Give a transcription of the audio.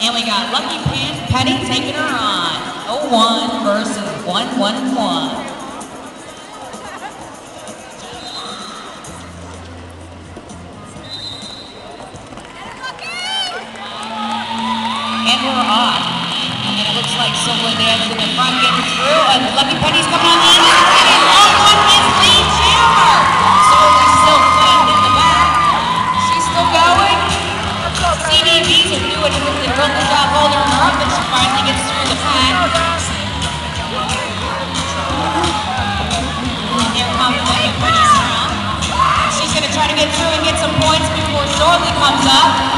And we got Lucky Pen- Penny taking her on. 01 versus 111. And we're off. And it looks like someone dance in the front getting through. And Lucky Penny's up, she finally gets through the pack. Here comes. She's going to try to get through and get some points before Shortly comes up.